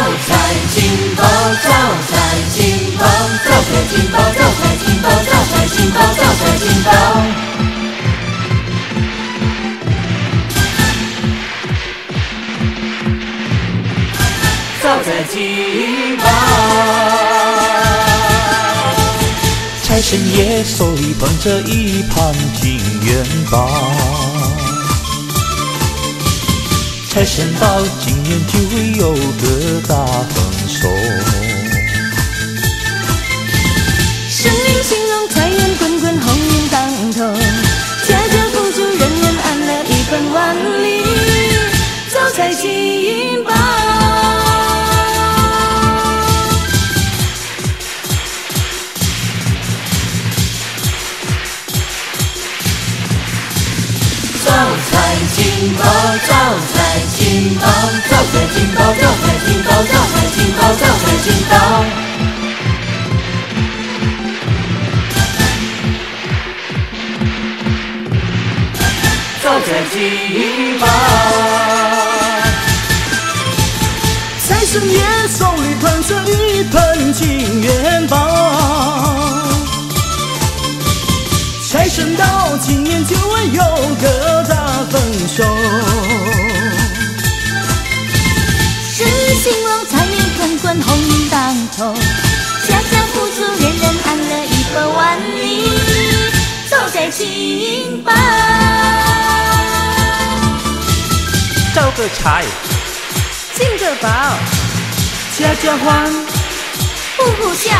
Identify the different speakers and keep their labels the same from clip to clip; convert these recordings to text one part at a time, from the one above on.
Speaker 1: 早餐，金包早餐，金包早餐，金包早餐，金包早餐，金包早餐，金包。
Speaker 2: 财神爷手里捧着一盘金元宝。财神到，今年就会有个大丰收。
Speaker 3: 生意兴隆，财源滚滚，鸿运当头，家家富足，人人安乐，一本万利，招财进宝。
Speaker 1: 招财进宝，招财进宝，招财进宝，招财进宝，招财进宝，招财进宝。招财进宝。
Speaker 4: 财神爷手里捧着一盆金元宝。财神到，今年就会有个大丰收。
Speaker 3: 人人安乐，一本万利，招
Speaker 2: 个财，
Speaker 3: 进个宝，
Speaker 4: 家家欢，
Speaker 3: 户户笑，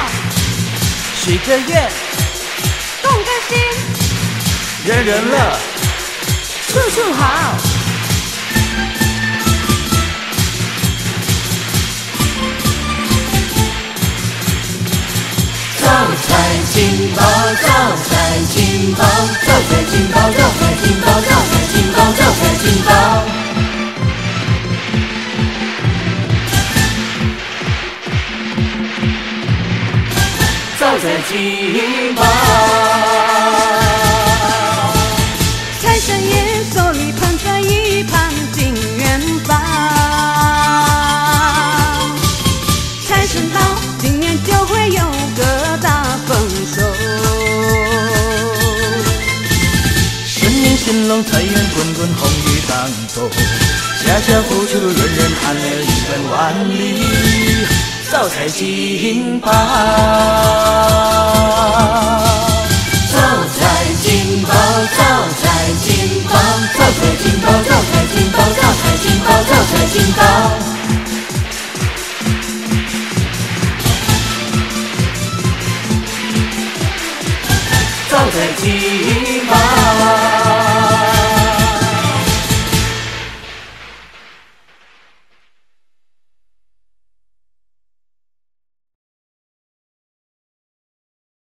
Speaker 2: 许个愿，
Speaker 3: 共个心，
Speaker 2: 人人乐。
Speaker 3: 处处好。
Speaker 1: 招财进宝，招财进宝，招财进宝，招财进宝，招财进宝。招财进宝。财
Speaker 2: 源滚滚，鸿运当头，家家富足，人人安乐，一本万里，招财进宝。
Speaker 1: 招财进宝，招财进宝，招财进宝，招财进宝，招财进宝，招财进宝。